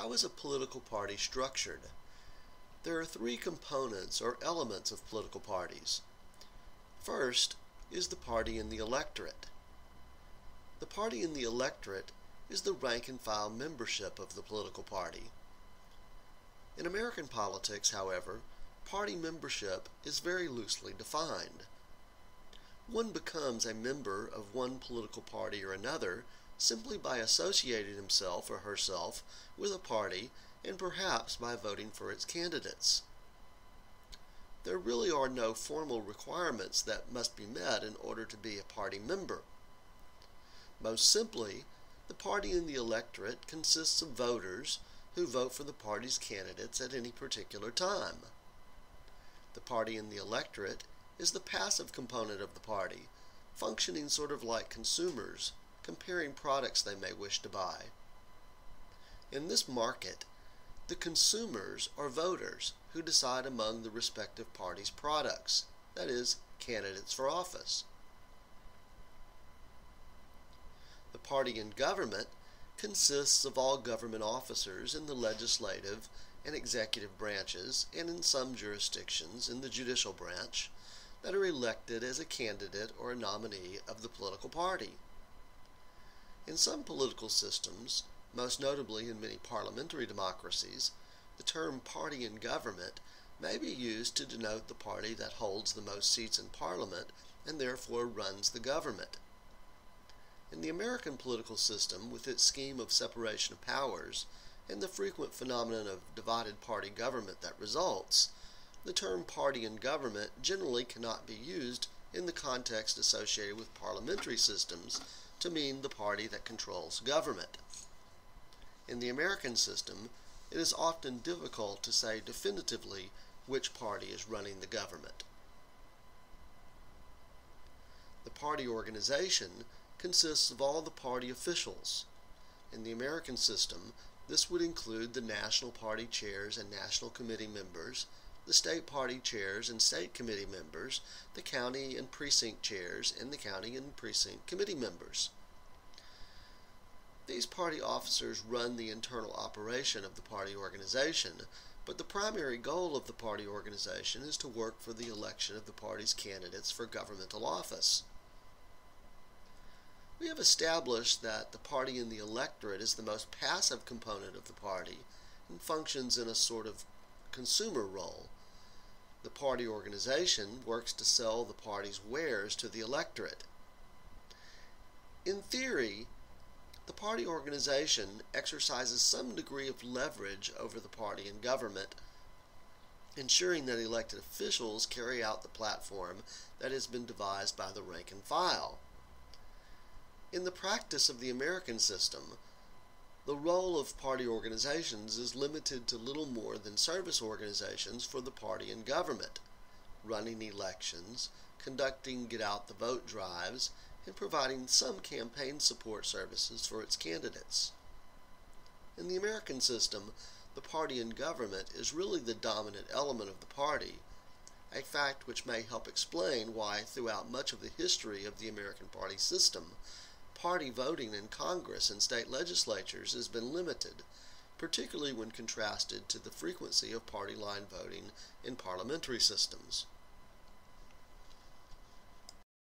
How is a political party structured? There are three components or elements of political parties. First is the party in the electorate. The party in the electorate is the rank and file membership of the political party. In American politics, however, party membership is very loosely defined. One becomes a member of one political party or another simply by associating himself or herself with a party and perhaps by voting for its candidates. There really are no formal requirements that must be met in order to be a party member. Most simply, the party in the electorate consists of voters who vote for the party's candidates at any particular time. The party in the electorate is the passive component of the party, functioning sort of like consumers, comparing products they may wish to buy. In this market, the consumers are voters who decide among the respective party's products, that is, candidates for office. The party in government consists of all government officers in the legislative and executive branches, and in some jurisdictions in the judicial branch, that are elected as a candidate or a nominee of the political party. In some political systems, most notably in many parliamentary democracies, the term party in government may be used to denote the party that holds the most seats in parliament and therefore runs the government. In the American political system, with its scheme of separation of powers and the frequent phenomenon of divided party government that results, the term party in government generally cannot be used in the context associated with parliamentary systems to mean the party that controls government. In the American system, it is often difficult to say definitively which party is running the government. The party organization consists of all the party officials. In the American system, this would include the national party chairs and national committee members, the state party chairs and state committee members, the county and precinct chairs, and the county and precinct committee members. These party officers run the internal operation of the party organization, but the primary goal of the party organization is to work for the election of the party's candidates for governmental office. We have established that the party in the electorate is the most passive component of the party and functions in a sort of consumer role. The party organization works to sell the party's wares to the electorate. In theory, the party organization exercises some degree of leverage over the party and government, ensuring that elected officials carry out the platform that has been devised by the rank and file. In the practice of the American system, the role of party organizations is limited to little more than service organizations for the party in government, running elections, conducting get out the vote drives, and providing some campaign support services for its candidates. In the American system, the party in government is really the dominant element of the party, a fact which may help explain why, throughout much of the history of the American party system, party voting in Congress and state legislatures has been limited, particularly when contrasted to the frequency of party line voting in parliamentary systems.